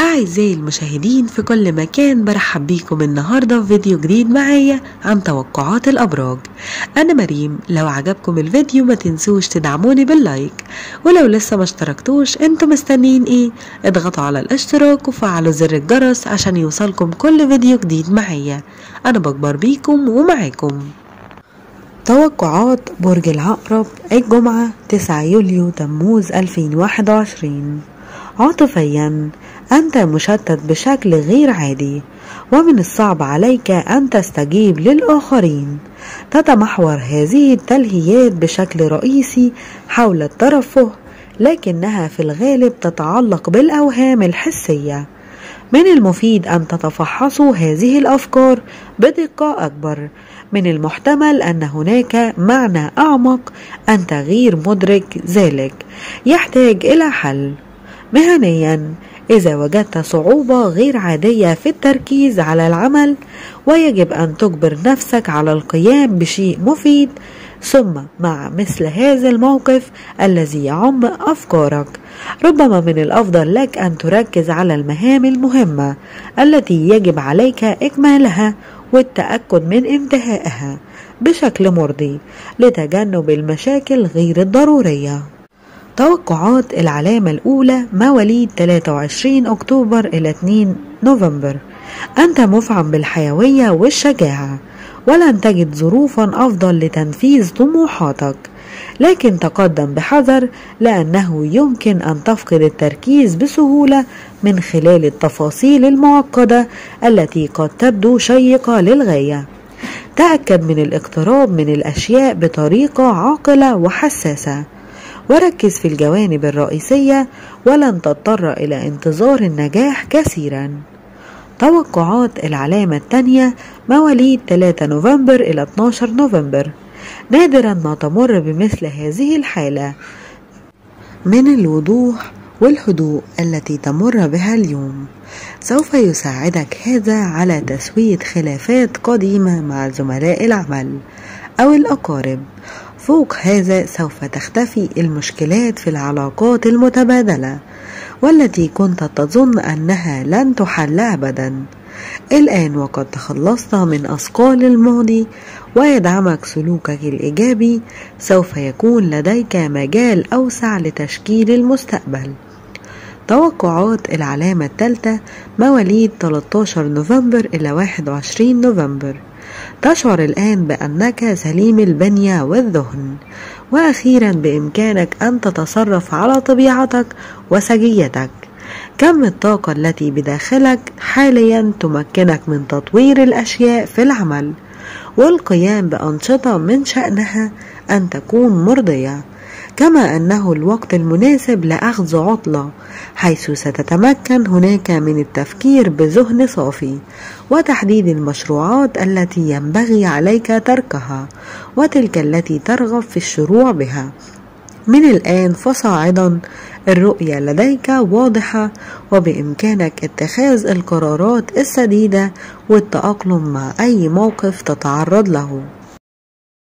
أعزائي المشاهدين في كل مكان برحب بيكم النهاردة في فيديو جديد معايا عن توقعات الأبراج. أنا مريم لو عجبكم الفيديو ما تنسوش تدعموني بال like. ولو لسه ما اشتركتوش أنتوا مستنيين إيه؟ اضغطوا على الاشتراك وفعلوا زر الجرس عشان يوصلكم كل فيديو جديد معايا. أنا بكبر بيكم ومعاكم. توقعات برج العقرب الجمعة 9 يوليو تموز 2021 عاطفيا أنت مشتت بشكل غير عادي ومن الصعب عليك أن تستجيب للآخرين. تتمحور هذه التلهيات بشكل رئيسي حول الترفه لكنها في الغالب تتعلق بالأوهام الحسية. من المفيد أن تتفحصوا هذه الأفكار بدقة أكبر. من المحتمل أن هناك معنى أعمق أنت غير مدرك ذلك. يحتاج إلى حل. مهنيا إذا وجدت صعوبة غير عادية في التركيز على العمل ويجب أن تجبر نفسك على القيام بشيء مفيد. ثم مع مثل هذا الموقف الذي يعم أفكارك. ربما من الأفضل لك أن تركز على المهام المهمة التي يجب عليك إكمالها والتأكد من انتهائها بشكل مرضي لتجنب المشاكل غير الضرورية. توقعات العلامة الأولى مواليد 23 أكتوبر إلى 2 نوفمبر. أنت مفعم بالحيوية والشجاعة ولن تجد ظروفا أفضل لتنفيذ طموحاتك. لكن تقدم بحذر لأنه يمكن أن تفقد التركيز بسهولة من خلال التفاصيل المعقدة التي قد تبدو شيقة للغاية. تأكد من الاقتراب من الأشياء بطريقة عاقلة وحساسة. وركز في الجوانب الرئيسية ولن تضطر إلى انتظار النجاح كثيرا. توقعات العلامة الثانية مواليد 3 نوفمبر إلى 12 نوفمبر. نادرا ما تمر بمثل هذه الحالة. من الوضوح والهدوء التي تمر بها اليوم. سوف يساعدك هذا على تسوية خلافات قديمة مع زملاء العمل أو الأقارب. فوق هذا سوف تختفي المشكلات في العلاقات المتبادلة والتي كنت تظن أنها لن تحل أبدا. الآن وقد تخلصت من أثقال الماضي ويدعمك سلوكك الإيجابي سوف يكون لديك مجال أوسع لتشكيل المستقبل. توقعات العلامة الثالثة مواليد 13 نوفمبر إلى 21 نوفمبر. تشعر الآن بأنك سليم البنية والذهن. وأخيرا بإمكانك أن تتصرف على طبيعتك وسجيتك. كم الطاقة التي بداخلك حاليا تمكنك من تطوير الأشياء في العمل؟ والقيام بأنشطة من شأنها أن تكون مرضية. كما أنه الوقت المناسب لأخذ عطلة حيث ستتمكن هناك من التفكير بذهن صافي وتحديد المشروعات التي ينبغي عليك تركها وتلك التي ترغب في الشروع بها. من الآن فصاعدا الرؤية لديك واضحة وبإمكانك اتخاذ القرارات السديدة والتأقلم مع أي موقف تتعرض له.